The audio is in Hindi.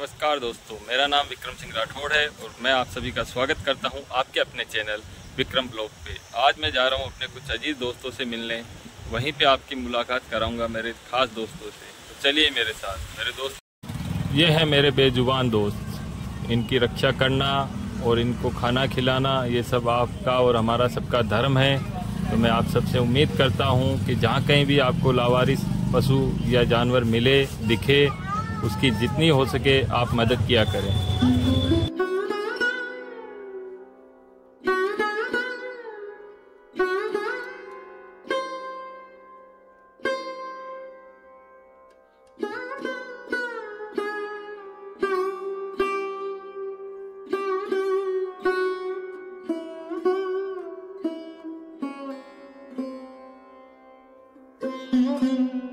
नमस्कार दोस्तों, मेरा नाम विक्रम सिंह राठौड़ है और मैं आप सभी का स्वागत करता हूँ आपके अपने चैनल विक्रम ब्लॉग पे। आज मैं जा रहा हूँ अपने कुछ अज़ीज़ दोस्तों से मिलने। वहीं पे आपकी मुलाकात कराऊँगा मेरे खास दोस्तों से। तो चलिए मेरे साथ, मेरे दोस्त। ये है मेरे बेजुबान दोस्त। इनकी रक्षा करना और इनको खाना खिलाना, ये सब आपका और हमारा सबका धर्म है। तो मैं आप सबसे उम्मीद करता हूँ कि जहाँ कहीं भी आपको लावारिस, पशु या जानवर मिले, दिखे उसकी जितनी हो सके आप मदद किया करें Thank mm -hmm. you.